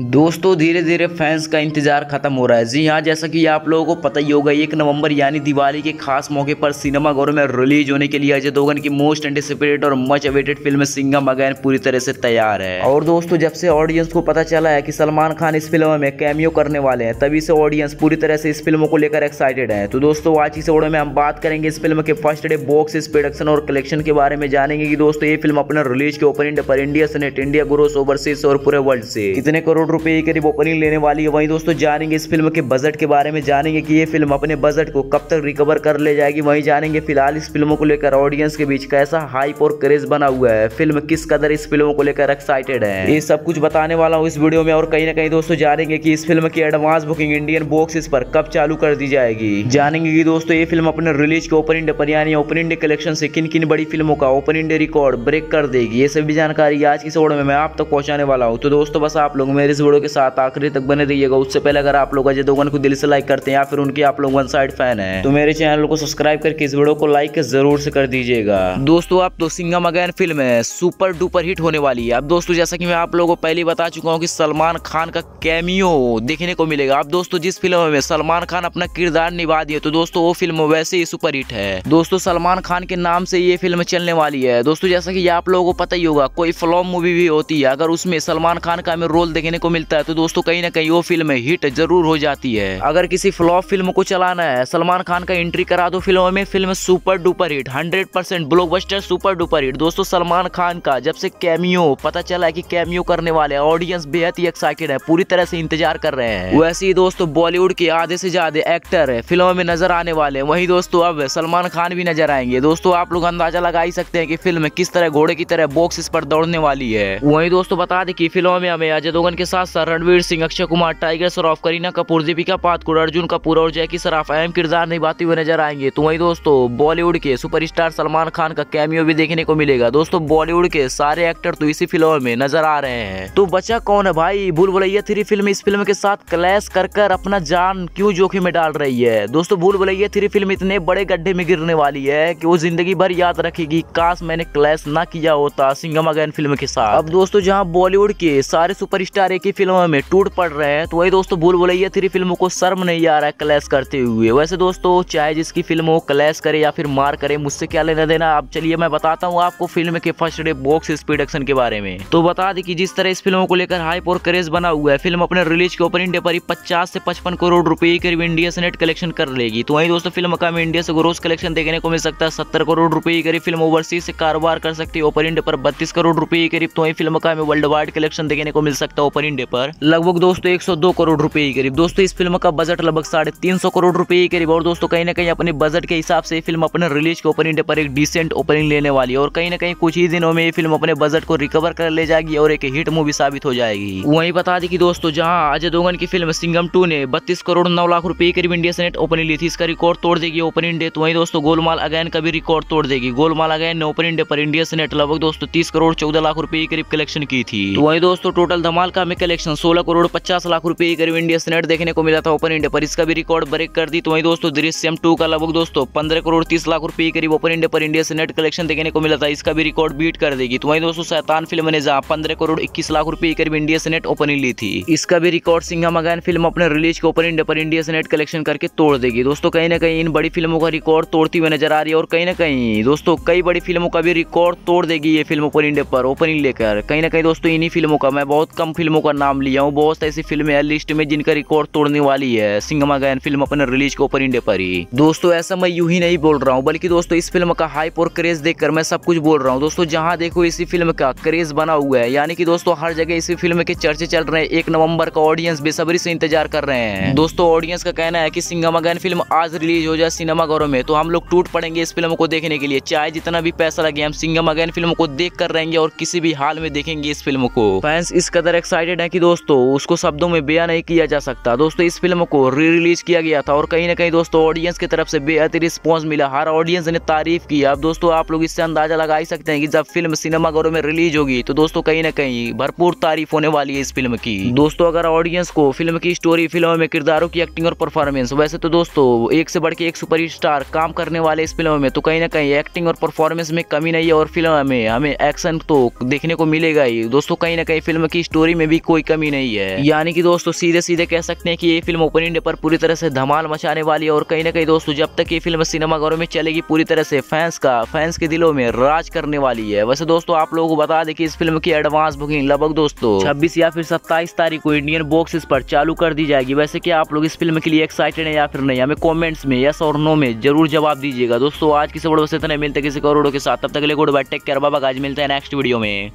दोस्तों धीरे धीरे फैंस का इंतज़ार खत्म हो रहा है। जी हाँ जैसा कि आप लोगों को पता ही होगा, एक नवंबर यानी दिवाली के खास मौके पर सिनेमा घरों में रिलीज़ होने के लिए अजय दोगन की मोस्ट एंटिसिपेटेड और much awaited film Singham again पूरी तरह से तैयार है। और दोस्तों, जब से ऑडियंस को पता चला है कि सलमान खान इस फ़िल्म में कैमियो करने वाले हैं, तभी से ऑडियंस पूरी तरह से इस फ़िल्म को लेकर एक्साइटेड है। तो दोस्तों, आज इस ओडो में हम बात करेंगे इस फ़िल्म के फ़र्स्ट डे बॉक्स प्रोडक्शन और कलेक्शन के बारे में, जानेंगे कि दोस्तों, ये फ़िल्म अपने रिलीज़ के ओपनिंग पर इंडिया से नेट इंडिया ग्रोस ओवरसीज और पूरे वर्ल्ड से कितने करोड़ रुपए करीब ओपनिंग लेने वाली है। वहीं दोस्तों जानेंगे इस फ़िल्म के बजट के बारे में, जानेंगे कि ये फ़िल्म अपने बजट को कब तक रिकवर कर ले जाएगी। वहीं जानेंगे फ़िलहाल इस फ़िल्म को लेकर ऑडियंस के बीच कैसा हाइप और क्रेज बना हुआ है। फ़िल्म किस कदर इस फ़िल्म को लेकर एक्साइटेड है। ये सब कुछ बताने वाला हूँ इस वीडियो में और कहीं ना कहीं दोस्तों जानेंगे की इस फ़िल्म की एडवांस बुकिंग इंडियन बॉक्सेस पर कब चालू कर दी जाएगी। जानेंगे की दोस्तों ये फ़िल्म अपने रिलीज़ के ओपनिंग डे पर, यानी ओपनिंग डे कलेक्शन से किन किन बड़ी फ़िल्मों का ओपनिंग डे रिकॉर्ड ब्रेक कर देगी। ये सभी जानकारी आज की वीडियो में मैं आप तक पहुँचाने वाला हूँ। तो दोस्तों बस आप लोग मेरे इस वीडियो के साथ आखिरी तक बने रहिएगा। उससे पहले अगर आप लोग अजय दोगन को दिल से लाइक करते हैं या फिर उनके आप लोग वन साइड फ़ैन है तो मेरे चैनल को सब्सक्राइब करके इस वीडियो को लाइक ज़रूर से कर दीजिएगा। दोस्तों आप तो सिंगम अगैन फ़िल्म है सुपर डुपर हिट होने वाली है। अब दोस्तों, जैसा कि मैं आप लोगों को पहले बता चुका हूँ कि सलमान खान का कैमियो देखने को मिलेगा। अब दोस्तों, जिस फ़िल्म में सलमान खान अपना किरदार निभा दिए तो दोस्तों, वो फ़िल्म वैसे ही सुपर हिट है। दोस्तों, सलमान खान के नाम से ये फ़िल्म चलने वाली है। दोस्तों, जैसा कि आप लोगों को पता ही होगा, कोई फ्लॉम मूवी भी होती है। अगर उसमें सलमान खान का हमें रोल देखने को मिलता है तो दोस्तों कहीं ना कहीं वो फ़िल्म हिट ज़रूर हो जाती है। अगर किसी फ्लॉप फ़िल्म को चलाना है, सलमान खान का एंट्री करा दो फ़िल्म में film super duper hit hundred percent blockbuster super duper hit दोस्तों, सलमान खान का जब से कैमियो पता चला है कि कैमियो करने वाले ऑडियंस बेहद ही एक्साइटेड है, पूरी तरह से इंतज़ार कर रहे हैं। वैसे ही दोस्तों बॉलीवुड के आधे से ज़्यादा एक्टर फ़िल्मों में नज़र आने वाले वही दोस्तों, अब सलमान खान भी नज़र आएँगे। दोस्तों, आप लोग अंदाज़ा लगा ही सकते हैं कि फ़िल्म किस तरह घोड़े की तरह बॉक्स पर दौड़ने वाली है। वही दोस्तों, बता दें कि फ़िल्मों में हमें अजय दोगन के साथ साथ रणवीर सिंह, अक्षय कुमार, टाइगर श्रॉफ करीना कपूर, दीपिका पादकुर अर्जुन कपूर और जैकी सराफ अहम किरदार निभाते हुए नज़र आएँगे। तो वही दोस्तों, बॉलीवुड के सुपरस्टार सलमान खान का कैमियो भी देखने को मिलेगा। दोस्तों, बॉलीवुड के सारे एक्टर तो इसी फ़िल्म में नज़र आ रहे हैं। तो बचा कौन है भाई? भूल भुलैया थ्री फ़िल्म इस फ़िल्म के साथ क्लैश कर कर अपना जान क्यों जोखिम में डाल रही है? दोस्तों भूल भुलैया थ्री फ़िल्म इतने बड़े गड्ढे में गिरने वाली है कि वो ज़िंदगी भर याद रखेगी। काश मैंने क्लैश ना किया होता सिंगम अगैन फ़िल्म के साथ। अब दोस्तों, जहाँ बॉलीवुड के सारे सुपरस्टार ही फ़िल्म में टूट पड़ रहे हैं तो वही दोस्तों भूल भुलैया थ्री फ़िल्म को शर्म नहीं आ रहा है क्लैश करते हुए। वैसे दोस्तों, चाहे जिसकी फ़िल्म हो क्लैश करे या फिर मार करे, मुझसे क्या लेना देना? अब चलिए, मैं बताता हूँ आपको फ़िल्म के फ़र्स्ट डे बॉक्स प्रोडक्शन के बारे में। तो बता दें कि जिस तरह इस फ़िल्म को लेकर हाइप और क्रेज बना हुआ है, फ़िल्म अपने रिलीज़ के ओपनिंग डे पर ही पचास से पचपन करोड़ रुपए करीब इंडिया से नेट कलेक्शन कर लेगी। तो वही दोस्तों, फ़िल्म का इंडिया से ग्रोस कलेक्शन देखने को मिल सकता है सत्तर करोड़ रुपए करीब। फ़िल्म ओवरसीज से कारोबार कर सकती है ओपनिंग डे पर बत्तीस करोड़ रुपए करीब। तो वही फ़िल्म का वर्ल्ड वाइड कलेक्शन देखने को मिल सकता है ओपनिंग डे पर। लगभग दोस्तों एक सौ दो करोड़ रुपए करीब। दोस्तों, इस फ़िल्म का बजट लगभग साढ़े तीन सौ करोड़ रुपए के करीब। और दोस्तों, कहीं ना कहीं अपने बजट के हिसाब से फ़िल्म अपने रिलीज़ के ओपनिंग डे पर एक डिसेंट ओपनिंग लेने वाली है। और कहीं ना कहीं कुछ ही दिनों में ये फ़िल्म अपने बजट को रिकवर कर ले जाएगी और एक हिट मूवी साबित हो जाएगी। वहीं बता दी कि दोस्तों, जहाँ अजय दोगन की फ़िल्म सिंगम टू ने बत्तीस करोड़ नौ लाख रुपए करीब इंडिया से नेट ओपनिंग ली थी। इसका रिकॉर्ड तोड़ देगी ओपनिंग डे तो वहीं दोस्तों, गोलमाल अगैन का भी रिकॉर्ड तोड़ देगी। गोलमाल अगैन ने ओपनिंग डे पर इंडिया से नेट लगभग दोस्तों तीस करोड़ चौदह लाख रुपए करीब कलेक्शन की थी। तो वहीं दोस्तों टोटल धमाल का कलेक्शन। सोलह करोड़ पचास लाख रुपए करीब इंडिया नेट देखने को मिला था ओपन इंडिया पर। इसका भी रिकॉर्ड ब्रेक कर दी। तो वही दोस्तों दृश्यम टू का लगभग दोस्तों, पंद्रह करोड़ तीस लाख रुपए करीब ओपन इंडिया पर इंडिया नेट कलेक्शन देखने को मिला था। इसका भी रिकॉर्ड बीट कर देगी। तो वही दोस्तों सैतान फ़िल्म ने जहाँ पंद्रह करोड़ इक्कीस लाख रुपए करीब इंडिया नेट ओपनिंग ली थी। इसका भी रिकॉर्ड सिंघम अगैन फ़िल्म अपने रिलीज़ के ओपन इंडिया पर इंडिया नेट कलेक्शन करके तोड़ देगी। दोस्तों, कहीं ना कहीं इन बड़ी फ़िल्मों का रिकॉर्ड तोड़ती हुई नज़र आ रही है और कहीं ना कहीं दोस्तों, कई बड़ी फ़िल्मों का भी रिकॉर्ड तोड़ देगी ये फ़िल्म ओपन इंडिया पर ओपनिंग लेकर। कहीं ना कहीं दोस्तों, इन्हीं फ़िल्मों का, मैं बहुत कम फ़िल्मों का नाम लिया हूँ। बहुत ऐसी फ़िल्में है लिस्ट में जिनका रिकॉर्ड तोड़ने वाली है। सिंगमा गैन फ़िल्म अपने रिलीज़ के ऊपर इंडिया पर ही। दोस्तों, ऐसा मैं यूँ ही नहीं बोल रहा हूँ, बल्कि दोस्तों, इस फ़िल्म का हाइप और क्रेज देखकर मैं सब कुछ बोल रहा हूँ। दोस्तों, जहाँ देखो इसी फ़िल्म का क्रेज बना हुआ है। यानी कि दोस्तों, हर जगह इसी फ़िल्म के चर्चे चल रहे हैं। एक नवंबर का ऑडियंस बेसब्री से इंतज़ार कर रहे हैं। दोस्तों ऑडियंस का कहना है कि सिंगमा गैन फ़िल्म आज रिलीज़ हो जाए सिनेमा घरों में तो हम लोग टूट पड़ेंगे इस फ़िल्म को देखने के लिए। चाहे जितना भी पैसा लगे, हम सिंगम अगैन फ़िल्म को देख कर रहेंगे और किसी भी हाल में देखेंगे इस फ़िल्म को। फैंस इस कदर एक्साइटेड है कि दोस्तों, उसको शब्दों में बयान नहीं किया जा सकता। दोस्तों, इस फ़िल्म को री रिलीज़ किया गया था और कहीं ना कहीं दोस्तों ऑडियंस की तरफ़ से बेहद रिस्पॉन्स मिला। हर ऑडियंस ने तारीफ़ की। अब दोस्तों, आप लोग इससे अंदाज़ा लगा ही सकते हैं कि जब फ़िल्म सिनेमा घरों में रिलीज़ होगी तो दोस्तों, कहीं ना कहीं भरपूर तारीफ़ होने वाली है इस फ़िल्म की। दोस्तों, अगर ऑडियंस को फ़िल्म की स्टोरी फ़िल्म में किरदारों की एक्टिंग और परफॉर्मेंस वैसे तो दोस्तों, एक से बढ़ के एक सुपर स्टार काम करने वाले इस फ़िल्म में तो कहीं ना कहीं एक्टिंग और परफॉर्मेंस में कमी नहीं है और फ़िल्म में हमें एक्शन तो देखने को मिलेगा ही। दोस्तों, कहीं ना कहीं फ़िल्म की स्टोरी में भी कोई कमी नहीं है। यानी कि दोस्तों सीधे सीधे कह सकते हैं कि ये फ़िल्म ओपनिंग डे पर पूरी तरह से धमाल मचाने वाली है और कहीं ना कहीं दोस्तों, जब तक ये फ़िल्म सिनेमाघरों में चलेगी, पूरी तरह से फैंस का, फैंस के दिलों में राज करने वाली है। वैसे दोस्तों, आप लोगों को बता दें कि इस फ़िल्म की एडवांस बुकिंग लगभग दोस्तों छब्बीस या फिर सत्ताईस तारीख को इंडियन बॉक्सेस पर चालू कर दी जाएगी। वैसे क्या आप लोग इस फ़िल्म के लिए एक्साइटेड है या फिर नहीं, हमें कॉमेंट्स में यस और नो में ज़रूर जवाब दीजिएगा। दोस्तों, आज की सब बड़े इतने मिलते किसी करोड़ों के साथ। तब तक गुड बाय टेक केयर बाबा आज मिलते हैं नेक्स्ट वीडियो में।